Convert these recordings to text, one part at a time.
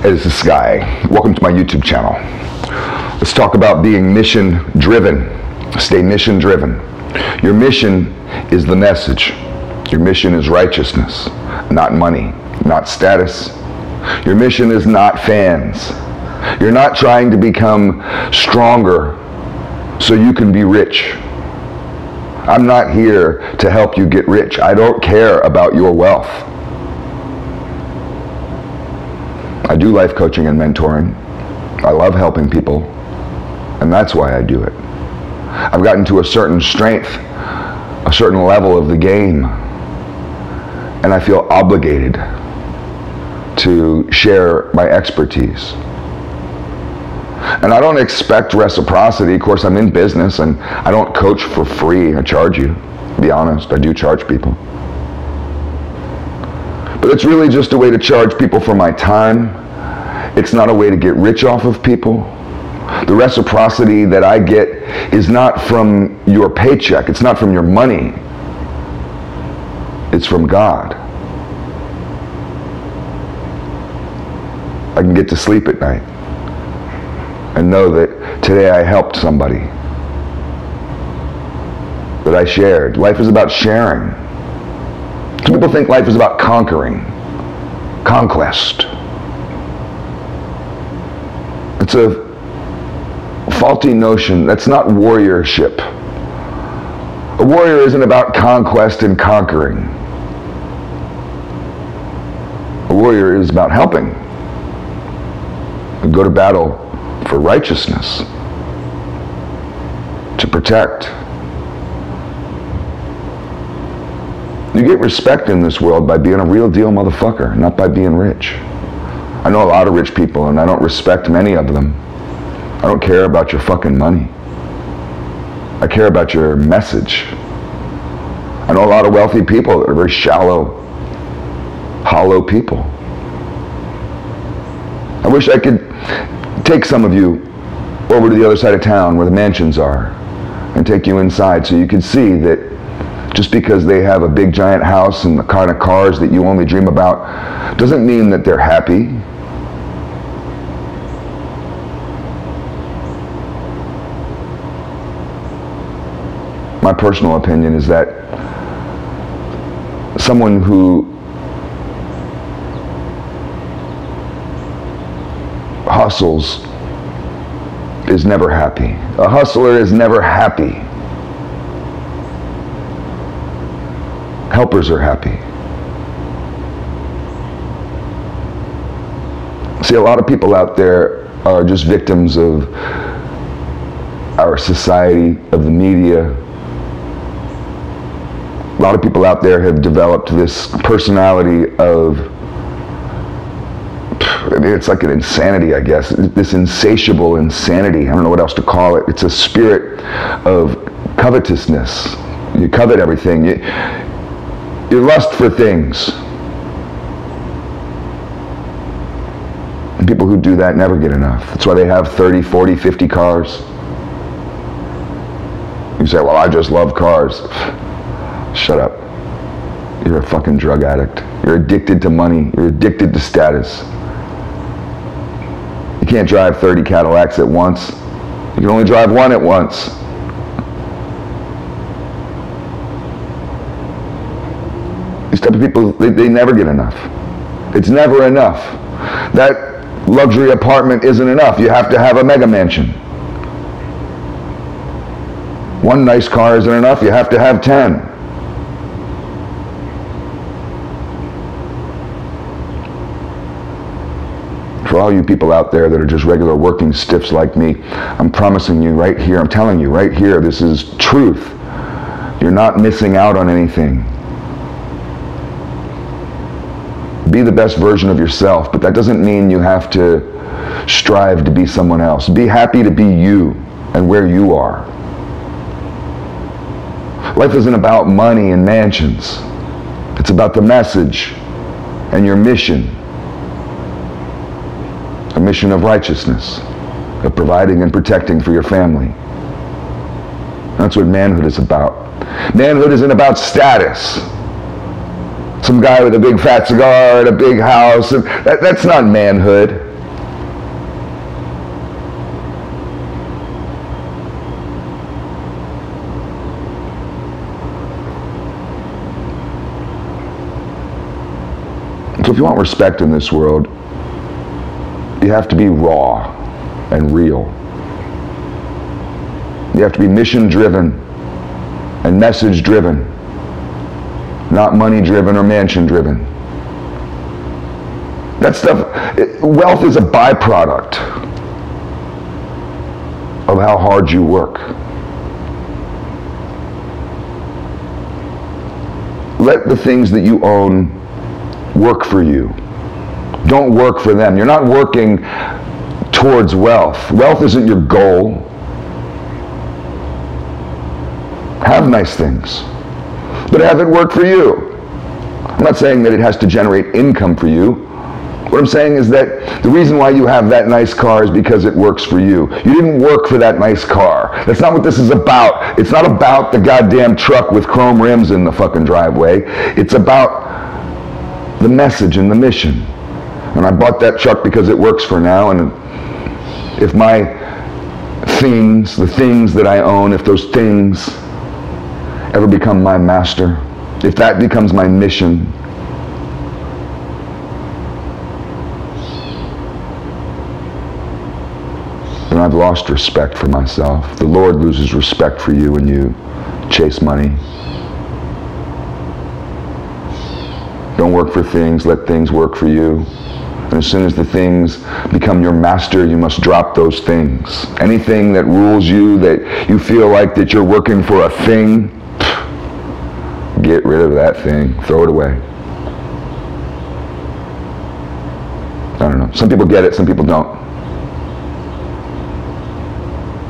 Hey, this is Sky. Welcome to my YouTube channel. Let's talk about being mission driven. Stay mission driven. Your mission is the message. Your mission is righteousness, not money, not status. Your mission is not fans. You're not trying to become stronger so you can be rich. I'm not here to help you get rich. I don't care about your wealth. I do life coaching and mentoring. I love helping people, and that's why I do it. I've gotten to a certain strength, a certain level of the game, and I feel obligated to share my expertise. And I don't expect reciprocity. Of course, I'm in business and I don't coach for free. I charge you. To be honest, I do charge people. But it's really just a way to charge people for my time. It's not a way to get rich off of people. The reciprocity that I get is not from your paycheck, it's not from your money, it's from God. I can get to sleep at night and know that today I helped somebody, that I shared. Life is about sharing. Some people think life is about conquering, conquest. It's a faulty notion. That's not warriorship. A warrior isn't about conquest and conquering. A warrior is about helping. go to battle for righteousness, to protect. You get respect in this world by being a real deal motherfucker, not by being rich. I know a lot of rich people and I don't respect many of them. I don't care about your fucking money. I care about your message. I know a lot of wealthy people that are very shallow, hollow people. I wish I could take some of you over to the other side of town where the mansions are and take you inside so you can see that just because they have a big giant house and the kind of cars that you only dream about doesn't mean that they're happy. My personal opinion is that someone who hustles is never happy. A hustler is never happy. Helpers are happy. See, a lot of people out there are just victims of our society, of the media. A lot of people out there have developed this personality of it's like an insanity, I guess. This insatiable insanity. I don't know what else to call it. It's a spirit of covetousness. You covet everything. You, you lust for things. And people who do that never get enough. That's why they have 30, 40, 50 cars. You say, well, I just love cars. Shut up. You're a fucking drug addict. You're addicted to money. You're addicted to status. You can't drive 30 Cadillacs at once. You can only drive one at once. These type of people, they, they never get enough. It's never enough. That luxury apartment isn't enough. You have to have a mega mansion. One nice car isn't enough. You have to have 10. For all you people out there that are just regular working stiffs like me, I'm promising you right here, I'm telling you right here, this is truth. You're not missing out on anything. Be the best version of yourself, but that doesn't mean you have to strive to be someone else. Be happy to be you and where you are. Life isn't about money and mansions. It's about the message and your mission mission of righteousness, of providing and protecting for your family. That's what manhood is about. Manhood isn't about status. Some guy with a big fat cigar and a big house. That, that's not manhood. So if you want respect in this world, you have to be raw and real. You have to be mission driven and message driven, not money driven or mansion driven. That stuff, wealth is a byproduct of how hard you work. Let the things that you own work for you. Don't work for them. You're not working towards wealth. Wealth isn't your goal. Have nice things, but have it work for you. I'm not saying that it has to generate income for you. What I'm saying is that the reason why you have that nice car is because it works for you. You didn't work for that nice car. That's not what this is about. It's not about the goddamn truck with chrome rims in the fucking driveway. It's about the message and the mission. And I bought that truck because it works for now. And if my things, the things that I own, if those things ever become my master, if that becomes my mission, then I've lost respect for myself. The Lord loses respect for you when you chase money. Don't work for things, let things work for you. And as soon as the things become your master, you must drop those things. Anything that rules you, that you feel like that you're working for a thing, get rid of that thing. Throw it away. I don't know. Some people get it, some people don't.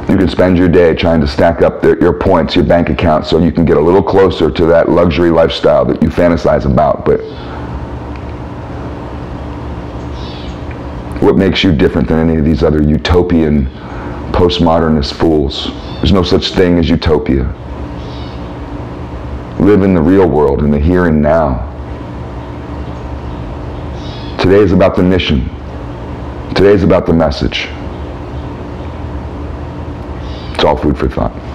You can spend your day trying to stack up your points, your bank account, so you can get a little closer to that luxury lifestyle that you fantasize about. But what makes you different than any of these other utopian postmodernist fools? There's no such thing as utopia. Live in the real world, in the here and now. Today is about the mission. Today is about the message. It's all food for thought.